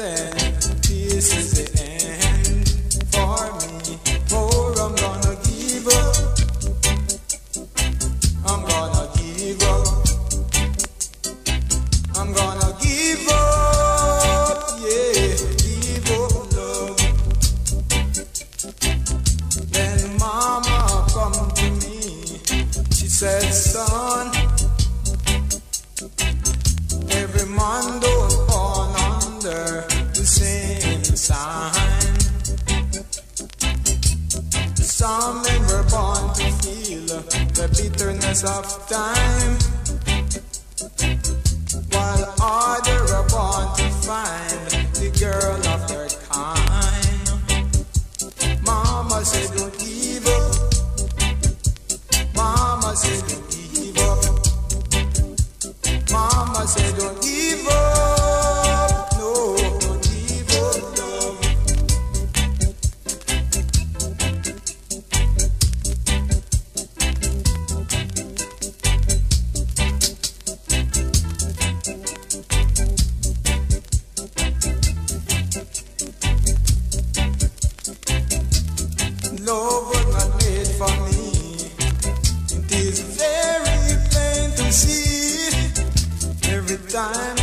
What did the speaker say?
Yeah. some men were born to feel the bitterness of time. love was not made for me. It is very plain to see every time.